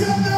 Send